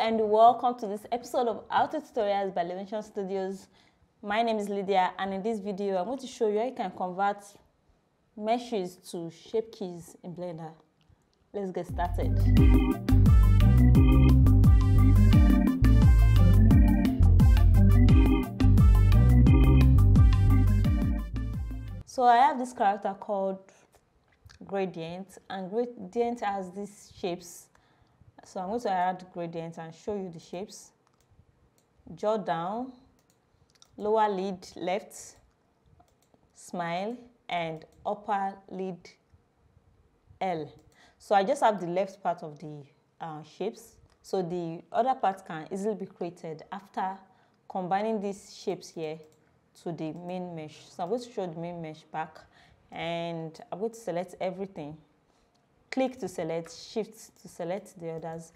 and welcome to this episode of How To Tutorials by Levonotion Studios. My name is Lydia and in this video I'm going to show you how you can convert meshes to shape keys in Blender. Let's get started. So I have this character called Gradient and Gradient has these shapes so I'm going to add gradient and show you the shapes. Jaw down, lower lid left, smile, and upper lid L. So I just have the left part of the uh, shapes. So the other part can easily be created after combining these shapes here to the main mesh. So I'm going to show the main mesh back and I'm going to select everything click to select, shift to select the others,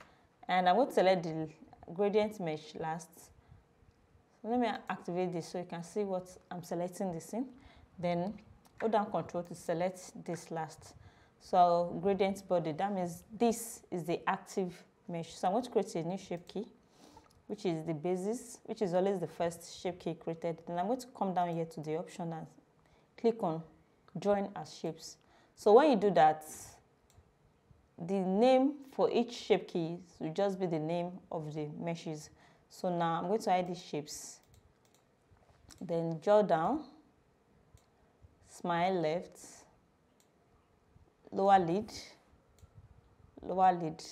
and I'm going to select the gradient mesh last. Let me activate this so you can see what I'm selecting this in. Then hold down control to select this last. So gradient body, that means this is the active mesh. So I'm going to create a new shape key, which is the basis, which is always the first shape key created. Then I'm going to come down here to the option and click on join as shapes. So when you do that, the name for each shape key will just be the name of the meshes. So now I'm going to hide these shapes. Then jaw down, smile left, lower lid, lower lid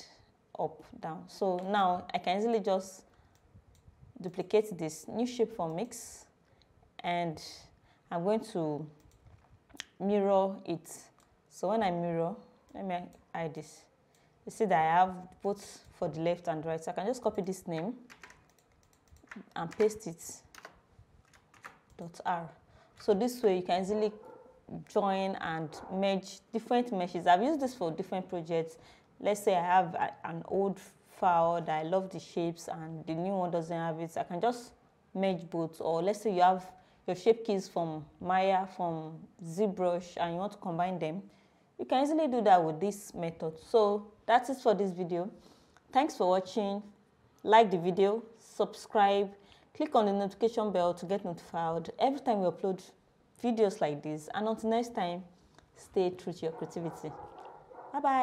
up, down. So now I can easily just duplicate this new shape for mix and I'm going to mirror it. So when I mirror, let me hide this. You see that I have both for the left and right. So I can just copy this name and paste it dot R. So this way you can easily join and merge different meshes. I've used this for different projects. Let's say I have a, an old file that I love the shapes and the new one doesn't have it. I can just merge both. Or let's say you have your shape keys from Maya, from ZBrush, and you want to combine them. You can easily do that with this method. So that's it for this video. Thanks for watching. Like the video, subscribe, click on the notification bell to get notified every time we upload videos like this. And until next time, stay true to your creativity. Bye-bye.